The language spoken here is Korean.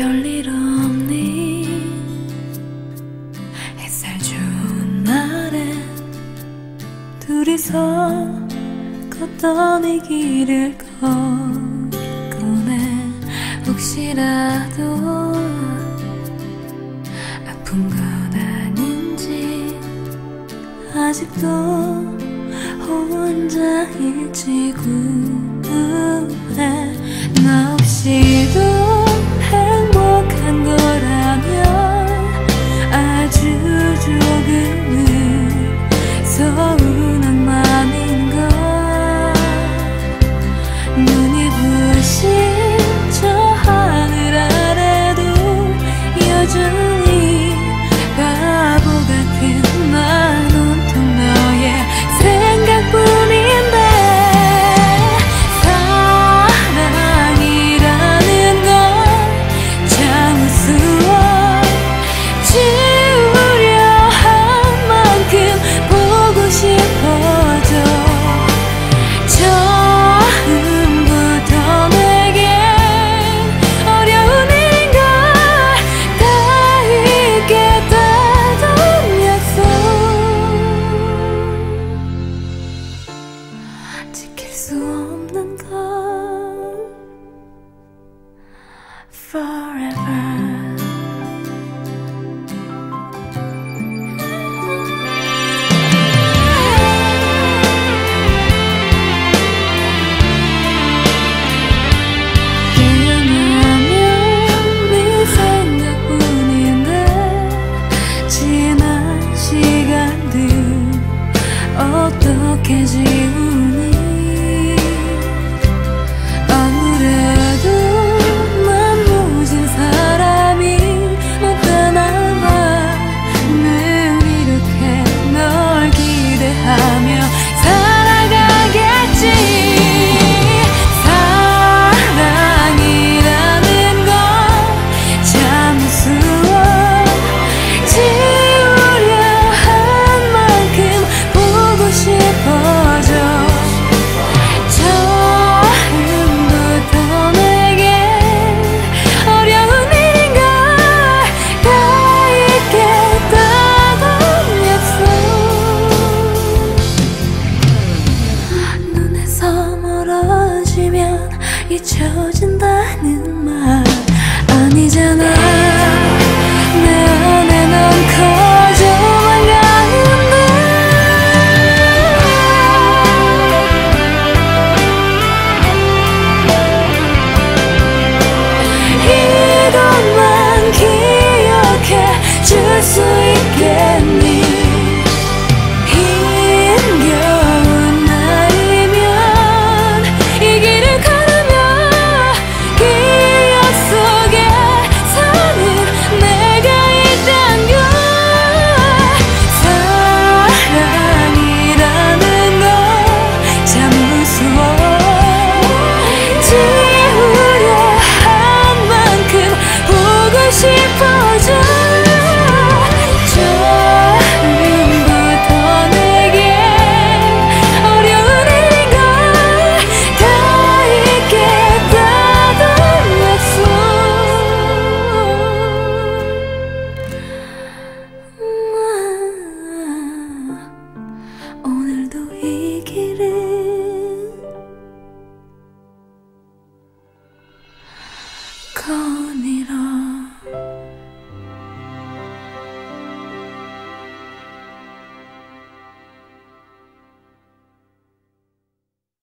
별일 없니? 햇살 좋은 날에 둘이서 걷던 이 길을 걷곤해 혹시라도 아픈 건 아닌지 아직도 혼자일지 구 Cause you 잊혀진다는 말 아니잖아.